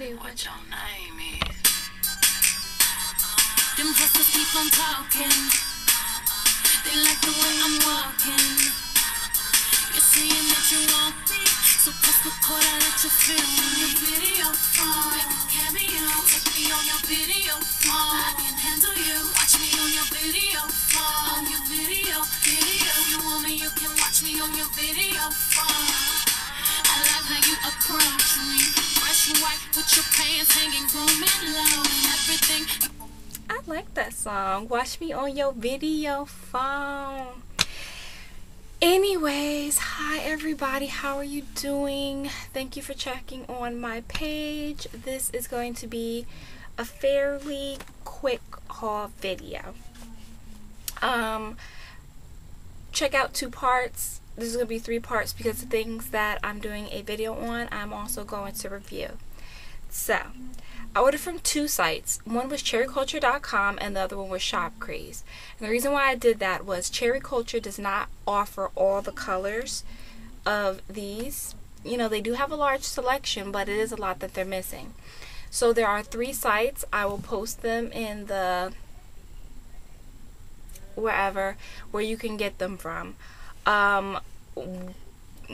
What your name is? Them hustlers keep on talking. They like the way I'm walking. You're saying that you want me, so press record and let you feel me. Your video phone, make a cameo. Take me on your video phone. I can handle you. Watch me on your video phone. On your video, video. You want me, you can watch me on your video phone. I like how you approach me. I like that song. Watch me on your video phone. Anyways, hi everybody. How are you doing? Thank you for checking on my page. This is going to be a fairly quick haul video. Um check out two parts. This is going to be three parts because the things that I'm doing a video on, I'm also going to review. So, I ordered from two sites. One was cherryculture.com and the other one was Shop Craze. And the reason why I did that was Cherry Culture does not offer all the colors of these. You know, they do have a large selection, but it is a lot that they're missing. So there are three sites. I will post them in the wherever where you can get them from. Um,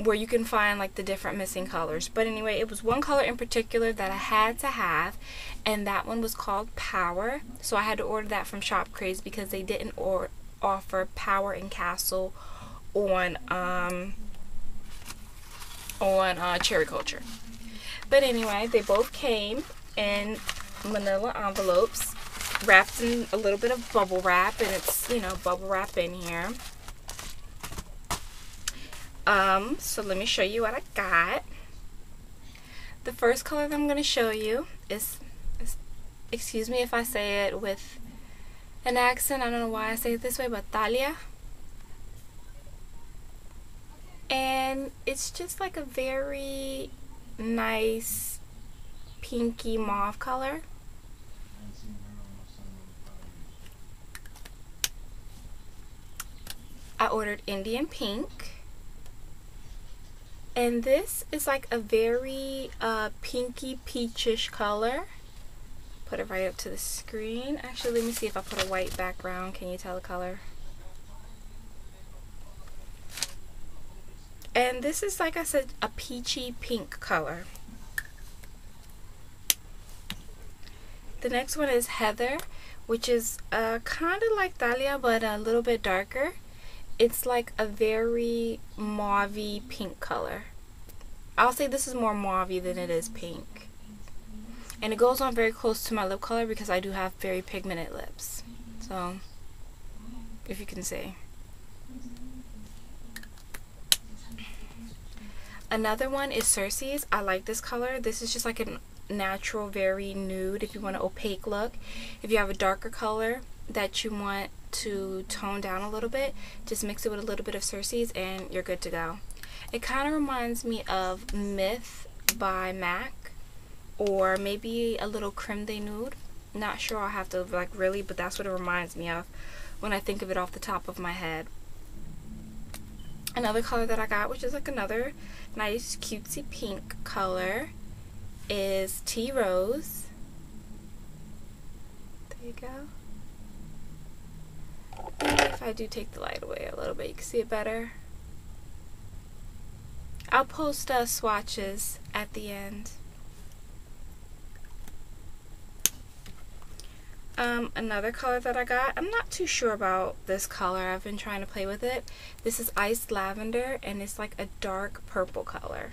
where you can find like the different missing colors. But anyway, it was one color in particular that I had to have, and that one was called Power. So I had to order that from Shop Craze because they didn't or offer Power and Castle on um on uh, Cherry Culture. But anyway, they both came in manila envelopes wrapped in a little bit of bubble wrap and it's you know bubble wrap in here um, so let me show you what I got. The first color that I'm going to show you is, is, excuse me if I say it with an accent, I don't know why I say it this way, but Thalia. And it's just like a very nice pinky mauve color. I ordered Indian pink and this is like a very uh, pinky peachish color. Put it right up to the screen. Actually let me see if I put a white background. Can you tell the color? And this is like I said a peachy pink color. The next one is Heather which is uh, kind of like Thalia but a little bit darker it's like a very mauvey pink color. I'll say this is more mauvey than it is pink. And it goes on very close to my lip color because I do have very pigmented lips. So, if you can see. Another one is Circe's. I like this color. This is just like a natural, very nude if you want an opaque look. If you have a darker color that you want to tone down a little bit, just mix it with a little bit of Circe's and you're good to go. It kind of reminds me of Myth by MAC or maybe a little Creme de Nude. Not sure I'll have to like really, but that's what it reminds me of when I think of it off the top of my head. Another color that I got, which is like another nice cutesy pink color, is Tea Rose. There you go. I do take the light away a little bit, you can see it better. I'll post uh, swatches at the end. Um, another color that I got, I'm not too sure about this color. I've been trying to play with it. This is Iced Lavender and it's like a dark purple color.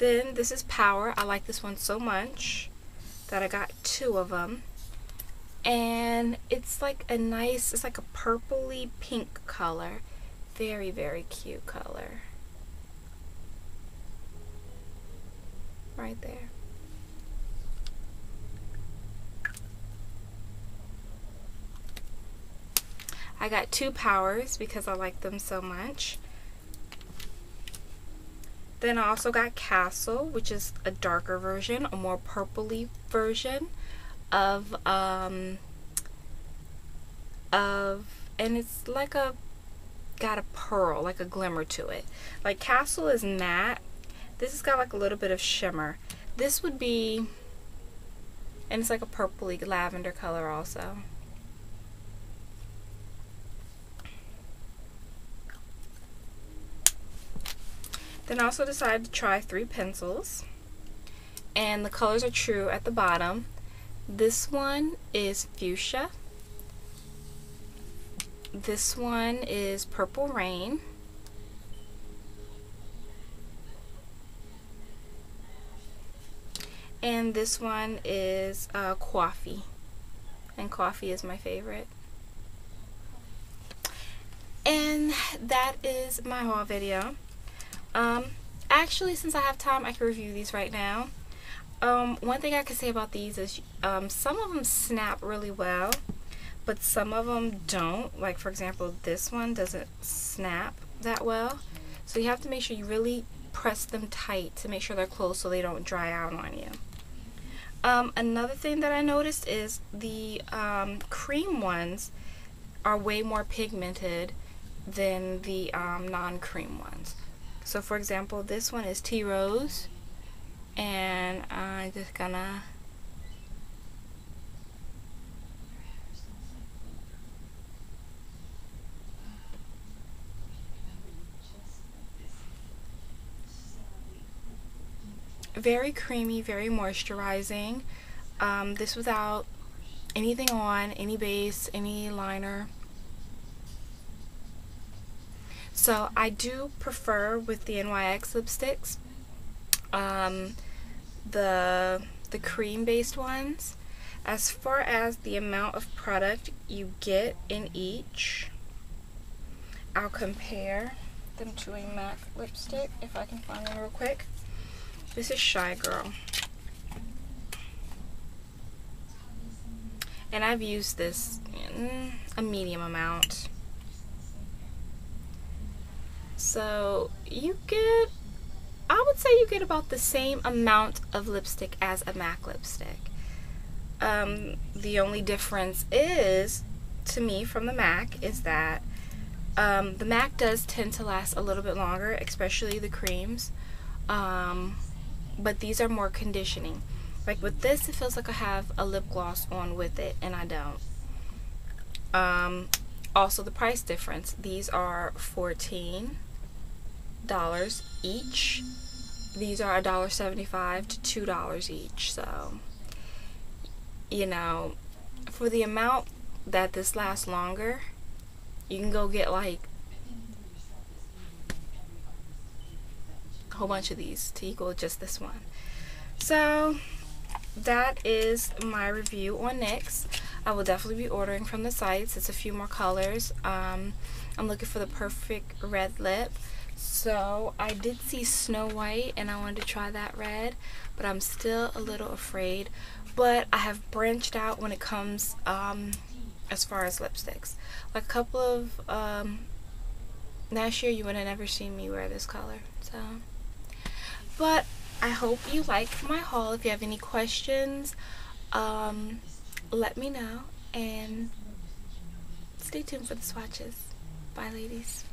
Then this is Power. I like this one so much that I got two of them. And it's like a nice, it's like a purpley pink color. Very, very cute color. Right there. I got two powers because I like them so much. Then I also got Castle, which is a darker version, a more purpley version of um of and it's like a got a pearl, like a glimmer to it. Like Castle is matte. This has got like a little bit of shimmer. This would be, and it's like a purpley lavender color also. Then I also decided to try three pencils. And the colors are true at the bottom. This one is fuchsia. This one is Purple Rain. And this one is uh, Coffee. And Coffee is my favorite. And that is my haul video. Um, actually, since I have time, I can review these right now. Um, one thing I can say about these is um, some of them snap really well, but some of them don't. Like, for example, this one doesn't snap that well. So you have to make sure you really press them tight to make sure they're closed so they don't dry out on you. Um, another thing that I noticed is the um, cream ones are way more pigmented than the um, non-cream ones. So for example, this one is Tea Rose and I'm just gonna very creamy, very moisturizing. Um, this without anything on, any base, any liner. So I do prefer with the NYX lipsticks um, the the cream based ones. As far as the amount of product you get in each, I'll compare them to a MAC lipstick if I can find one real quick. This is Shy Girl. And I've used this a medium amount. So you get, I would say you get about the same amount of lipstick as a MAC lipstick. Um, the only difference is, to me, from the MAC, is that um, the MAC does tend to last a little bit longer, especially the creams. Um, but these are more conditioning. Like with this, it feels like I have a lip gloss on with it, and I don't. Um, also, the price difference. These are 14 dollars each. These are a dollar seventy-five to two dollars each. So, you know, for the amount that this lasts longer, you can go get like a whole bunch of these to equal just this one. So that is my review on NYX. I will definitely be ordering from the sites. It's a few more colors. Um, I'm looking for the perfect red lip. So I did see Snow White and I wanted to try that red, but I'm still a little afraid. But I have branched out when it comes um, as far as lipsticks. Like a couple of um, last year, you would have never seen me wear this color. So, but I hope you like my haul. If you have any questions, um, let me know and stay tuned for the swatches. Bye, ladies.